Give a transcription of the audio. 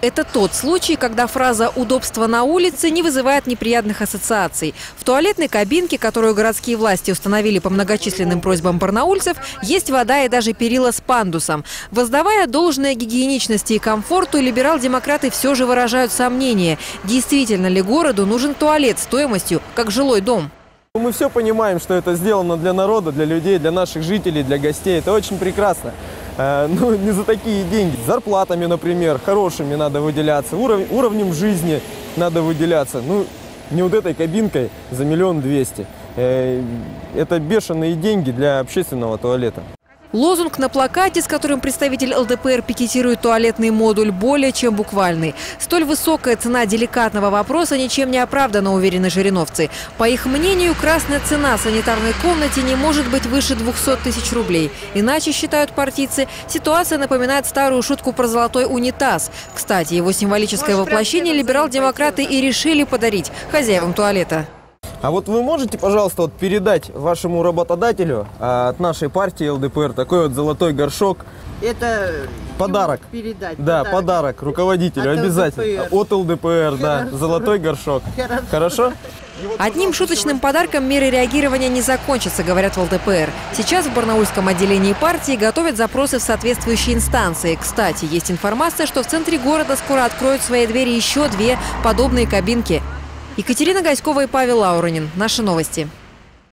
Это тот случай, когда фраза «удобство на улице» не вызывает неприятных ассоциаций. В туалетной кабинке, которую городские власти установили по многочисленным просьбам барнаульцев, есть вода и даже перила с пандусом. Воздавая должное гигиеничности и комфорту, либерал-демократы все же выражают сомнения, действительно ли городу нужен туалет стоимостью, как жилой дом. Мы все понимаем, что это сделано для народа, для людей, для наших жителей, для гостей. Это очень прекрасно. Э, ну, не за такие деньги. Зарплатами, например, хорошими надо выделяться, уров, уровнем жизни надо выделяться. Ну, не вот этой кабинкой за миллион двести. Э, это бешеные деньги для общественного туалета. Лозунг на плакате, с которым представитель ЛДПР пикетирует туалетный модуль, более чем буквальный. Столь высокая цена деликатного вопроса ничем не оправдана, уверены жириновцы. По их мнению, красная цена санитарной комнате не может быть выше 200 тысяч рублей. Иначе, считают партийцы, ситуация напоминает старую шутку про золотой унитаз. Кстати, его символическое воплощение либерал-демократы и решили подарить хозяевам туалета. А вот вы можете, пожалуйста, вот передать вашему работодателю а, от нашей партии ЛДПР такой вот золотой горшок? Это подарок. Передать. Да, подарок, подарок руководителю от обязательно. ЛДПР. От ЛДПР, да. Хорошо. Золотой горшок. Хорошо. Хорошо? Одним шуточным подарком меры реагирования не закончатся, говорят в ЛДПР. Сейчас в барнаульском отделении партии готовят запросы в соответствующие инстанции. Кстати, есть информация, что в центре города скоро откроют свои двери еще две подобные кабинки. Екатерина Гаськова и Павел Лауренин. Наши новости.